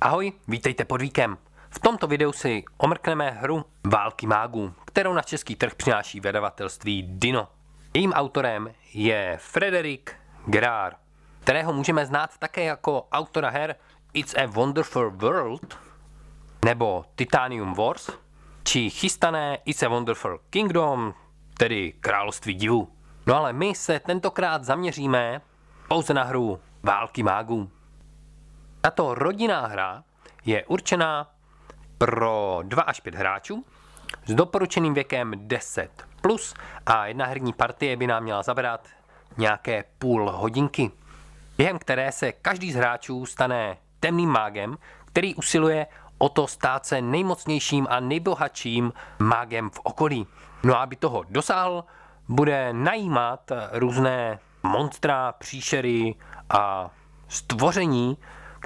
Ahoj, vítejte pod víkem. V tomto videu si omrkneme hru Války mágů, kterou na český trh přináší vydavatelství Dino. Jejím autorem je Frederick Gerard, kterého můžeme znát také jako autora her It's a Wonderful World nebo Titanium Wars, či chystané It's a Wonderful Kingdom, tedy Království divů. No ale my se tentokrát zaměříme pouze na hru Války mágů. Tato rodinná hra je určená pro 2 až 5 hráčů s doporučeným věkem 10 plus a jedna herní partie by nám měla zabrat nějaké půl hodinky, během které se každý z hráčů stane temným mágem, který usiluje o to stát se nejmocnějším a nejbohatším mágem v okolí. No a aby toho dosáhl, bude najímat různé monstra, příšery a stvoření,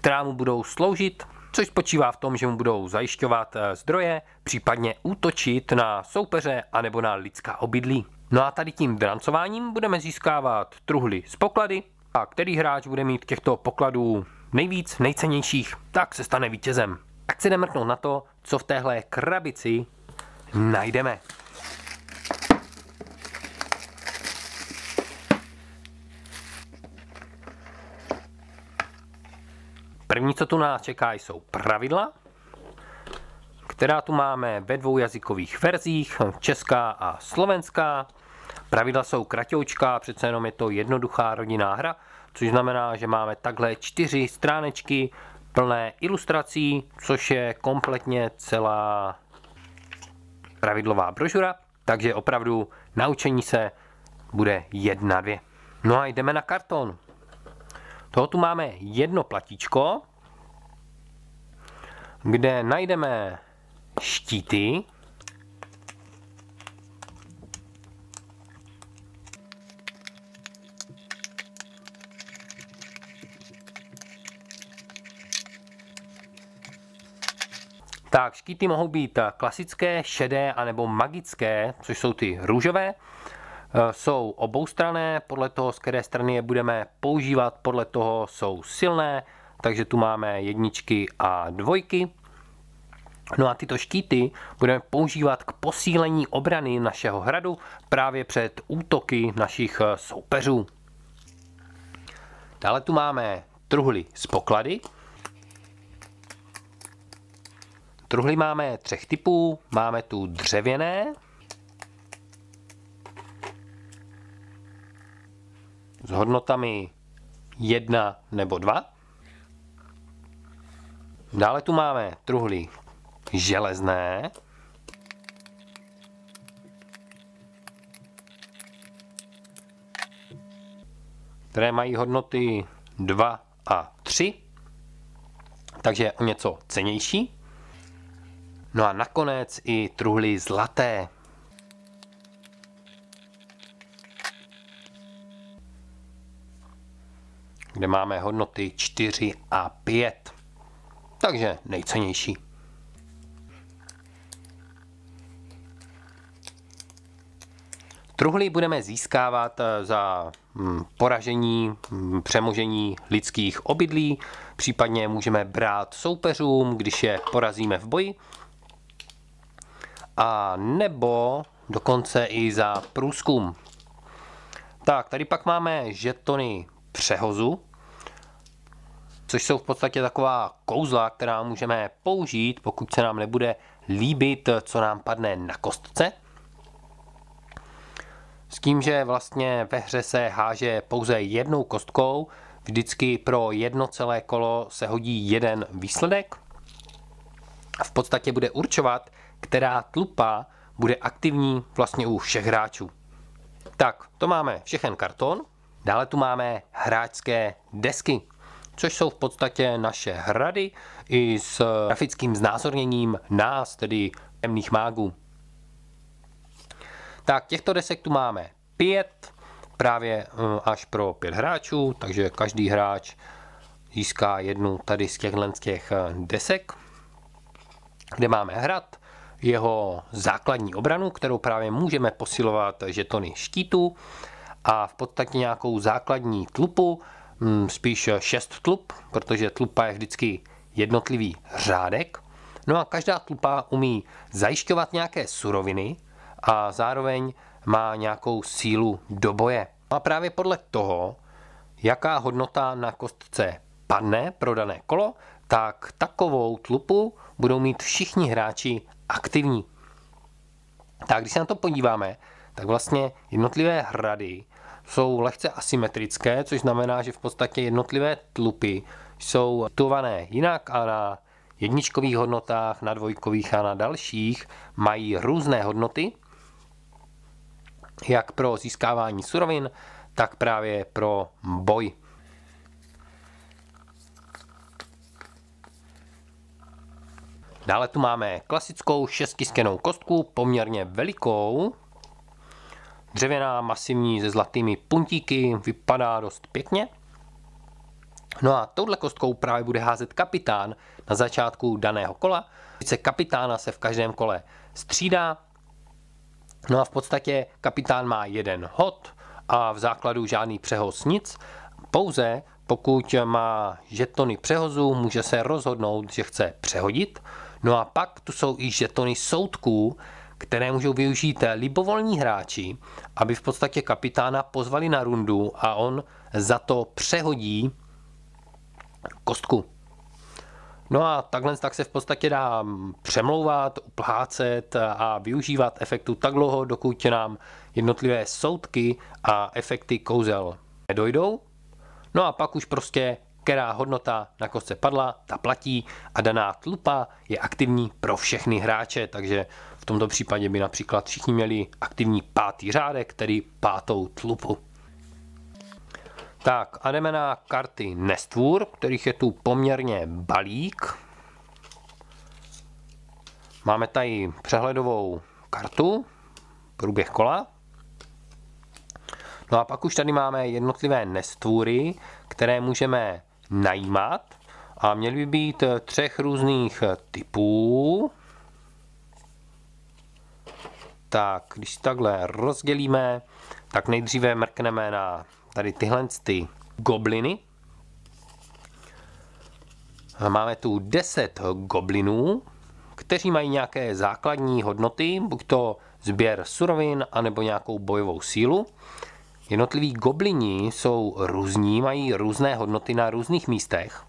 která mu budou sloužit, což spočívá v tom, že mu budou zajišťovat eh, zdroje, případně útočit na soupeře anebo na lidská obydlí. No a tady tím drancováním budeme získávat truhly z poklady a který hráč bude mít těchto pokladů nejvíc, nejcennějších, tak se stane vítězem. Tak si jdeme na to, co v téhle krabici najdeme. První, co tu nás čeká, jsou pravidla, která tu máme ve dvou jazykových verzích, česká a slovenská. Pravidla jsou kratoučká, přece jenom je to jednoduchá rodinná hra, což znamená, že máme takhle čtyři stránečky plné ilustrací, což je kompletně celá pravidlová brožura, takže opravdu naučení se bude jedna, dvě. No a jdeme na karton. Toho tu máme jedno platíčko, kde najdeme štíty, Tak, štíty mohou být klasické, šedé anebo magické, což jsou ty růžové. Eh, jsou oboustrané, podle toho, z které strany je budeme používat, podle toho jsou silné, takže tu máme jedničky a dvojky. No a tyto štíty budeme používat k posílení obrany našeho hradu právě před útoky našich eh, soupeřů. Dále tu máme truhly z poklady. Truhly máme třech typů. Máme tu dřevěné, s hodnotami 1 nebo 2. Dále tu máme truhly železné, které mají hodnoty 2 a 3, takže o něco cenější. No a nakonec i truhly zlaté, kde máme hodnoty 4 a 5. Takže nejcennější. Truhly budeme získávat eh, za hm, poražení, hm, přemožení lidských obydlí, případně můžeme brát soupeřům, když je porazíme v boji, a nebo dokonce i za průzkum. Tak, tady pak máme žetony přehozu, což jsou v podstatě taková kouzla, která můžeme použít, pokud se nám nebude líbit, co nám padne na kostce. S tím, že vlastně ve hře se háže pouze jednou kostkou, vždycky pro jedno celé kolo se hodí jeden výsledek. V podstatě bude určovat, která tlupa bude aktivní vlastně u všech hráčů. Tak, to máme všechen karton. Dále tu máme hráčské desky, což jsou v podstatě naše hrady i s grafickým znázorněním nás, tedy temných mágů. Tak těchto desek tu máme pět, právě eh, až pro pět hráčů, takže každý hráč získá jednu tady z těch eh, desek, kde máme hrad, jeho základní obranu, kterou právě můžeme posilovat žetony štítu a v podstatě nějakou základní tlupu, spíš šest tlup, protože tlupa je vždycky jednotlivý řádek. No a každá tlupa umí zajišťovat nějaké suroviny a zároveň má nějakou sílu do boje. A právě podle toho, jaká hodnota na kostce padne pro dané kolo, tak takovou tlupu budou mít všichni hráči aktivní. Tak když se na to podíváme, tak vlastně jednotlivé hrady jsou lehce asymetrické, což znamená, že v podstatě jednotlivé tlupy jsou tované jinak a na jedničkových hodnotách, na dvojkových a na dalších mají různé hodnoty, jak pro získávání surovin, tak právě pro boj. Dále tu máme klasickou šestkyskenou kostku, poměrně velikou. Dřevěná, masivní, se zlatými puntíky, vypadá dost pěkně. No a touhle kostkou právě bude házet kapitán na začátku daného kola. Sice kapitána se v každém kole střídá, no a v podstatě kapitán má jeden hod a v základu žádný přehoz nic. Pouze pokud má žetony přehozu, může se rozhodnout, že chce přehodit. No a pak tu jsou i žetony soudků, které můžou využít libovolní hráči, aby v podstatě kapitána pozvali na rundu a on za to přehodí kostku. No a takhle tak se v podstatě dá přemlouvat, uplácet a využívat efektu tak dlouho, dokud nám jednotlivé soudky a efekty kouzel nedojdou. No a pak už prostě která hodnota na kostce padla, ta platí a daná tlupa je aktivní pro všechny hráče, takže v tomto případě by například všichni měli aktivní pátý řádek, tedy pátou tlupu. Tak a jdeme na karty Nestvůr, kterých je tu poměrně balík. Máme tady přehledovou kartu, průběh kola. No a pak už tady máme jednotlivé nestvůry, které můžeme najímat a měly by být třech různých typů. Tak, když takhle rozdělíme, tak nejdříve mrkneme na tady tyhle ty gobliny. Máme tu 10 goblinů, kteří mají nějaké základní hodnoty, buď to sběr surovin, anebo nějakou bojovou sílu. Jednotliví goblini jsou různí, mají různé hodnoty na různých místech.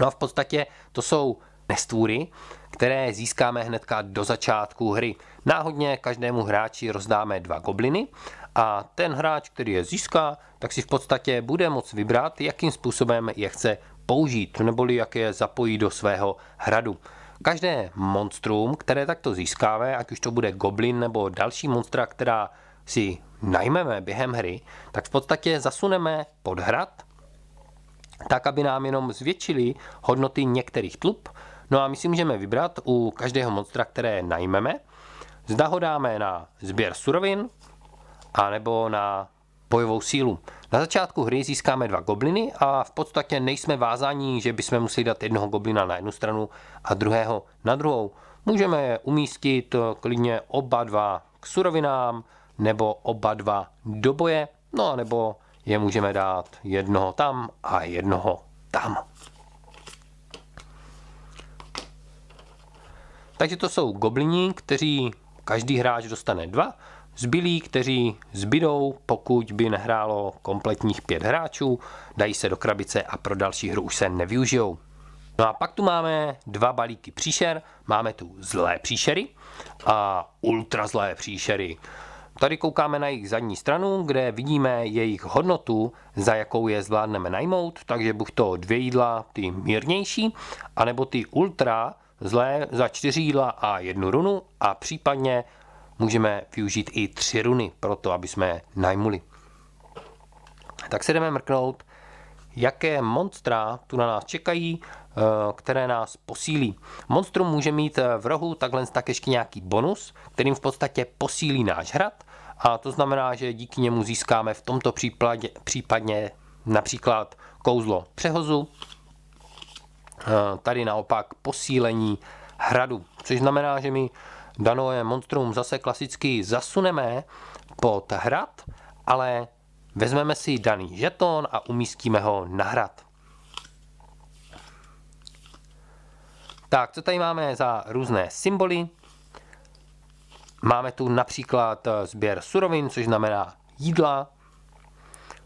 No a v podstatě to jsou nestvůry, které získáme hnedka do začátku hry. Náhodně každému hráči rozdáme dva gobliny a ten hráč, který je získá, tak si v podstatě bude moct vybrat, jakým způsobem je chce použít, neboli jak je zapojí do svého hradu. Každé monstrum, které takto získáme, ať už to bude goblin nebo další monstra, která si najmeme během hry, tak v podstatě zasuneme pod hrad, tak aby nám jenom zvětšili hodnoty některých tlup. No a my si můžeme vybrat u každého monstra, které najmeme, zda ho dáme na sběr surovin, anebo na bojovou sílu. Na začátku hry získáme dva gobliny a v podstatě nejsme vázáni, že bychom museli dát jednoho goblina na jednu stranu a druhého na druhou. Můžeme je umístit klidně oba dva k surovinám, nebo oba dva do boje, no a nebo je můžeme dát jednoho tam a jednoho tam. Takže to jsou goblini, kteří každý hráč dostane dva, zbylí, kteří zbydou, pokud by nehrálo kompletních pět hráčů, dají se do krabice a pro další hru už se nevyužijou. No a pak tu máme dva balíky příšer, máme tu zlé příšery a ultra zlé příšery. Tady koukáme na jejich zadní stranu, kde vidíme jejich hodnotu, za jakou je zvládneme najmout, takže buď to dvě jídla, ty mírnější, anebo ty ultra zlé za čtyři jídla a jednu runu a případně můžeme využít i tři runy pro to, aby jsme najmuli. Tak se jdeme mrknout, jaké monstra tu na nás čekají, eh, které nás posílí. Monstrum může mít v rohu takhle tak ještě nějaký bonus, kterým v podstatě posílí náš hrad a to znamená, že díky němu získáme v tomto případě, případně například kouzlo přehozu, eh, tady naopak posílení hradu, což znamená, že my danové monstrum zase klasicky zasuneme pod hrad, ale vezmeme si daný žeton a umístíme ho na hrad. Tak, co tady máme za různé symboly? Máme tu například eh, sběr surovin, což znamená jídla.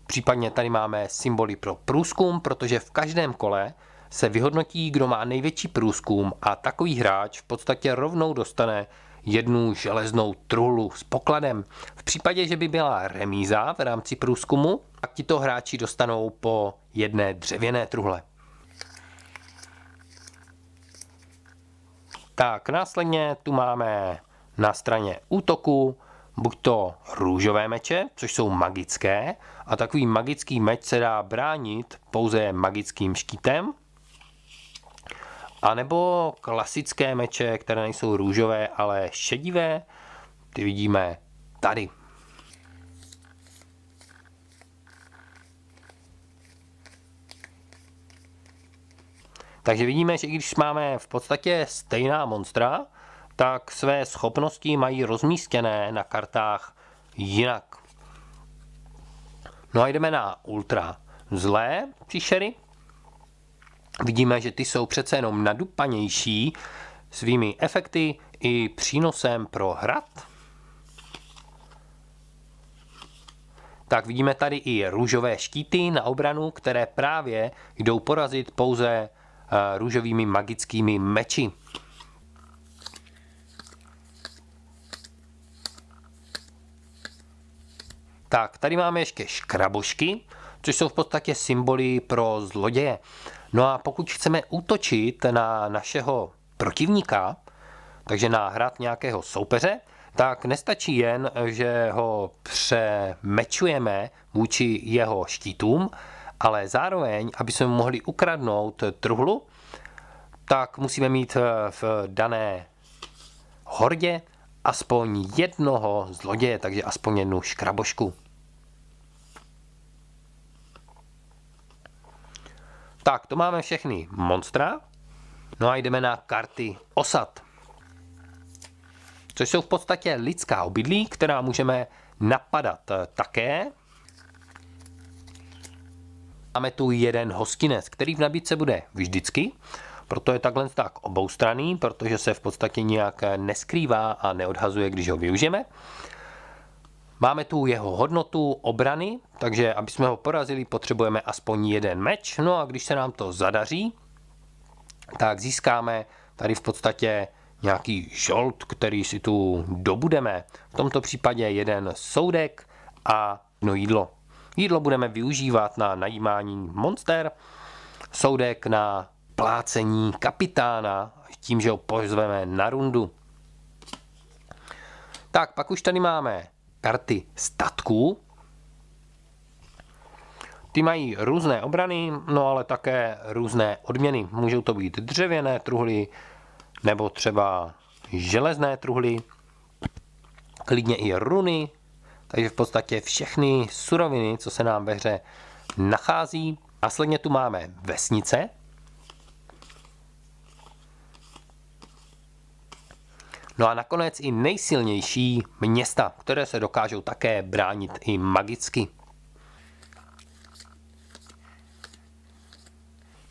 Případně tady máme symboly pro průzkum, protože v každém kole se vyhodnotí, kdo má největší průzkum a takový hráč v podstatě rovnou dostane jednu železnou truhlu s pokladem. V případě, že by byla remíza v rámci průzkumu, tak tito hráči dostanou po jedné dřevěné truhle. Tak, následně tu máme na straně útoku buď to růžové meče, což jsou magické, a takový magický meč se dá bránit pouze magickým štítem, a nebo klasické meče, které nejsou růžové, ale šedivé, ty vidíme tady. Takže vidíme, že když máme v podstatě stejná monstra, tak své schopnosti mají rozmístěné na kartách jinak. No a jdeme na ultra zlé příšery. Vidíme, že ty jsou přece jenom nadupanější svými efekty i přínosem pro hrad. Tak vidíme tady i růžové štíty na obranu, které právě jdou porazit pouze eh, růžovými magickými meči. Tak, tady máme ještě škrabošky, což jsou v podstatě symboly pro zloděje. No a pokud chceme útočit na našeho protivníka, takže na hrad nějakého soupeře, tak nestačí jen, že ho přemečujeme vůči jeho štítům, ale zároveň, aby jsme mohli ukradnout truhlu, tak musíme mít v dané hordě aspoň jednoho zloděje, takže aspoň jednu škrabošku. Tak, to máme všechny monstra. No a jdeme na karty osad. Což jsou v podstatě lidská obydlí, která můžeme napadat také. Máme tu jeden hostinec, který v nabídce bude vždycky. Proto je takhle tak oboustranný, protože se v podstatě nějak neskrývá a neodhazuje, když ho využijeme. Máme tu jeho hodnotu obrany, takže aby jsme ho porazili, potřebujeme aspoň jeden meč. No a když se nám to zadaří, tak získáme tady v podstatě nějaký žolt, který si tu dobudeme. V tomto případě jeden soudek a no jídlo. Jídlo budeme využívat na najímání monster, soudek na plácení kapitána, tím, že ho pozveme na rundu. Tak, pak už tady máme karty statků. Ty mají různé obrany, no ale také různé odměny. Můžou to být dřevěné truhly, nebo třeba železné truhly, klidně i runy, takže v podstatě všechny suroviny, co se nám ve hře nachází. Následně tu máme vesnice, No a nakonec i nejsilnější města, které se dokážou také bránit i magicky.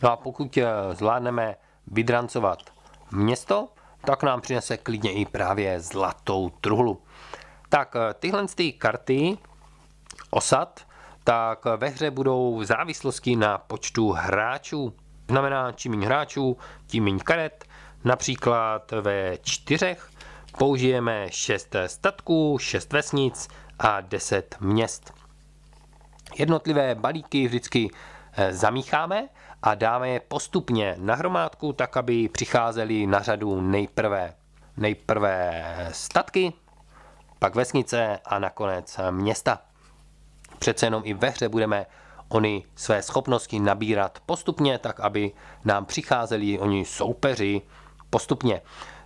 No a pokud eh, zvládneme vydrancovat město, tak nám přinese klidně i právě zlatou truhlu. Tak eh, tyhle ty karty osad, tak ve hře budou v závislosti na počtu hráčů. Znamená, čím méně hráčů, tím méně karet. Například ve čtyřech použijeme 6 statků, 6 vesnic a 10 měst. Jednotlivé balíky vždycky eh, zamícháme a dáme je postupně na hromádku, tak aby přicházely na řadu nejprve, nejprve statky, pak vesnice a nakonec města. Přece jenom i ve hře budeme oni své schopnosti nabírat postupně, tak aby nám přicházeli oni soupeři postupně.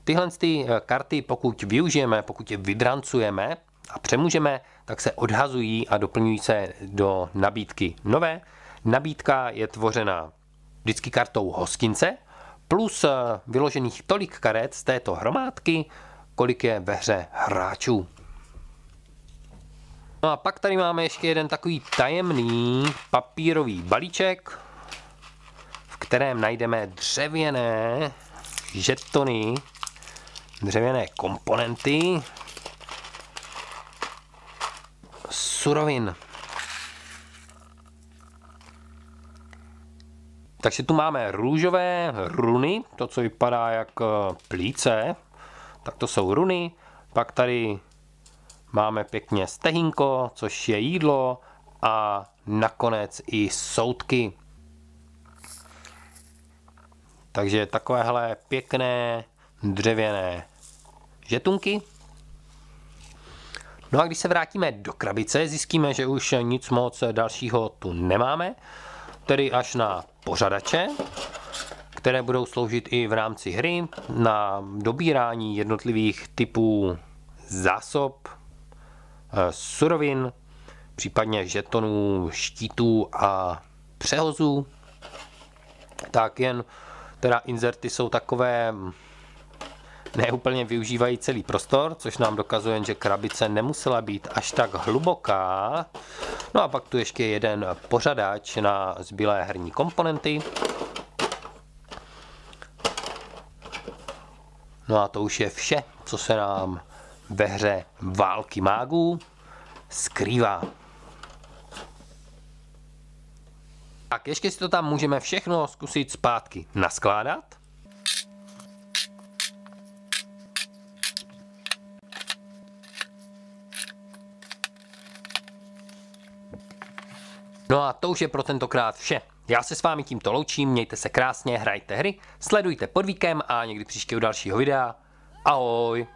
Tyhle ty eh, karty, pokud využijeme, pokud je vydrancujeme a přemůžeme, tak se odhazují a doplňují se do nabídky nové. Nabídka je tvořena vždycky kartou hostince plus eh, vyložených tolik karet z této hromádky, kolik je ve hře hráčů. No a pak tady máme ještě jeden takový tajemný papírový balíček, v kterém najdeme dřevěné žetony, dřevěné komponenty, surovin. Takže tu máme růžové runy, to, co vypadá jak eh, plíce, tak to jsou runy. Pak tady máme pěkně stehinko, což je jídlo a nakonec i soudky. Takže takovéhle pěkné dřevěné žetunky. No a když se vrátíme do krabice, zjistíme, že už nic moc dalšího tu nemáme, tedy až na pořadače, které budou sloužit i v rámci hry na dobírání jednotlivých typů zásob, eh, surovin, případně žetonů, štítů a přehozů. Tak jen teda inzerty jsou takové neúplně využívají celý prostor, což nám dokazuje, že krabice nemusela být až tak hluboká. No a pak tu ještě jeden pořadač na zbylé herní komponenty. No a to už je vše, co se nám ve hře Války mágů skrývá. Tak ještě si to tam můžeme všechno zkusit zpátky naskládat. No a to už je pro tentokrát vše. Já se s vámi tímto loučím, mějte se krásně, hrajte hry, sledujte podvíkem a někdy příště u dalšího videa. Ahoj!